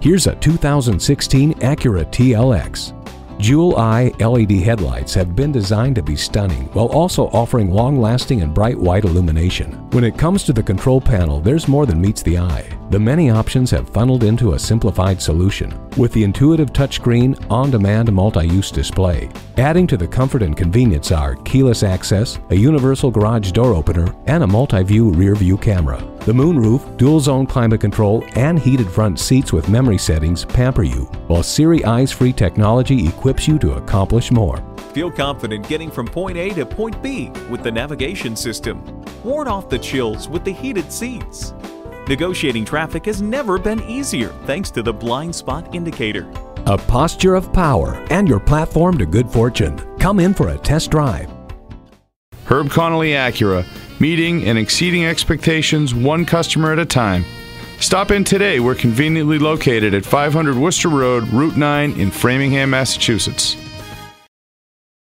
Here's a 2016 Acura TLX. Jewel Eye LED headlights have been designed to be stunning while also offering long-lasting and bright white illumination. When it comes to the control panel, there's more than meets the eye. The many options have funneled into a simplified solution with the intuitive touchscreen on-demand multi-use display. Adding to the comfort and convenience are keyless access, a universal garage door opener, and a multi-view rear view camera. The moonroof, dual zone climate control, and heated front seats with memory settings pamper you, while Siri Eyes Free technology equips you to accomplish more. Feel confident getting from point A to point B with the navigation system. Ward off the chills with the heated seats. Negotiating traffic has never been easier thanks to the blind spot indicator. A posture of power and your platform to good fortune. Come in for a test drive. Herb Connolly Acura, meeting and exceeding expectations one customer at a time. Stop in today. We're conveniently located at 500 Worcester Road, Route 9 in Framingham, Massachusetts.